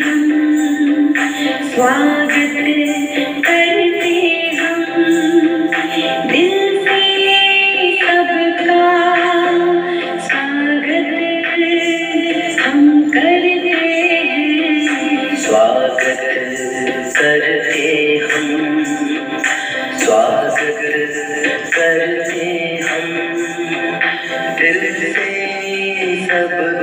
हम करते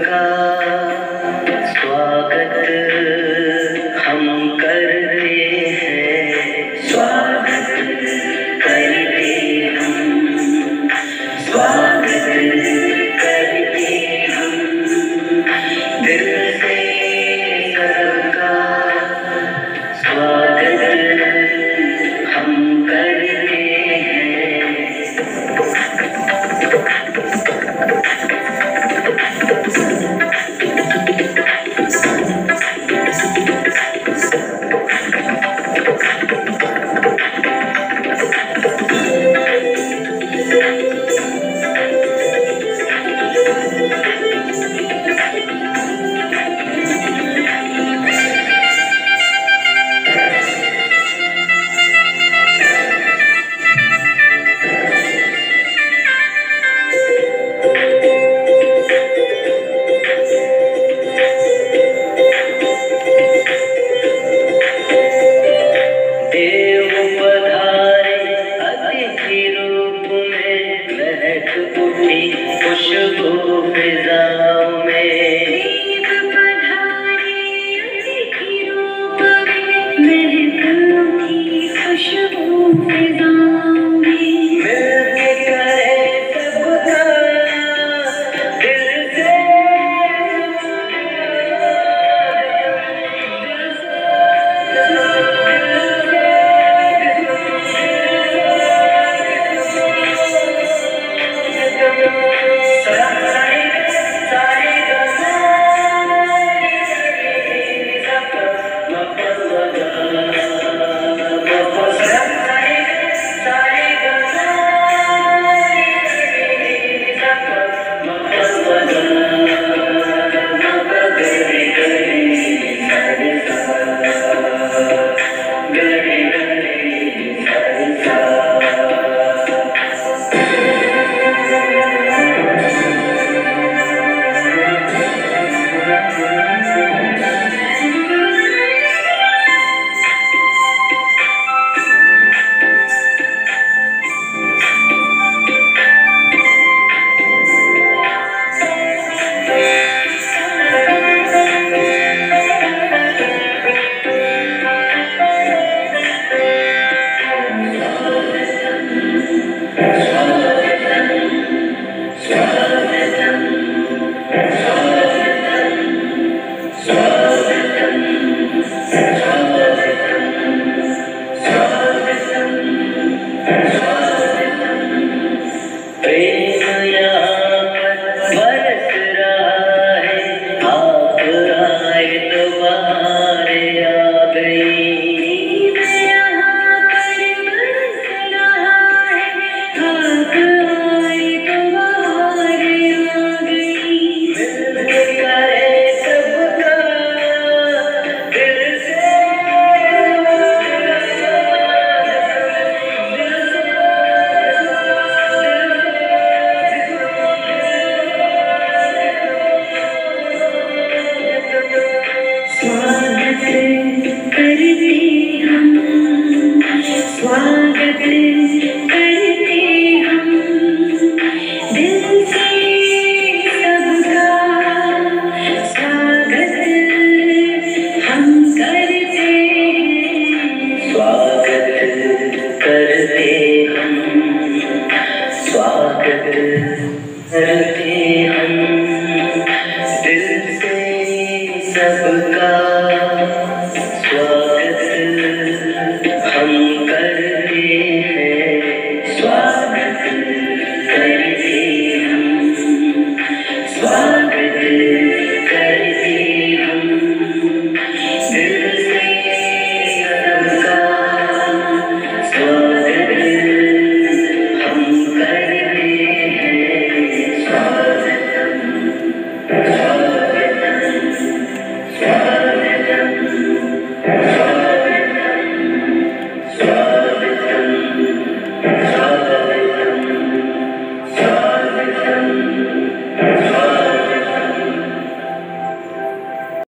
करते हम दिल से सबका Yeah.